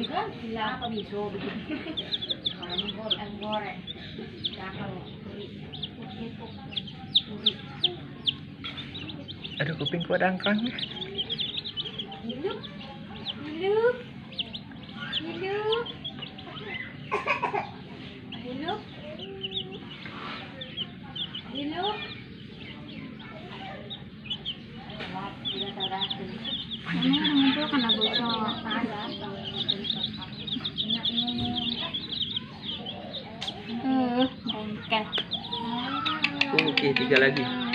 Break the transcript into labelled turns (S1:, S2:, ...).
S1: Bigas, sila kami sobri. Ang gore, ang gore. Kakao.
S2: Aduh kuping ku ada angkang.
S1: Hidup, hidup?
S3: Eh, bengkel.
S2: Oke, tiga lagi.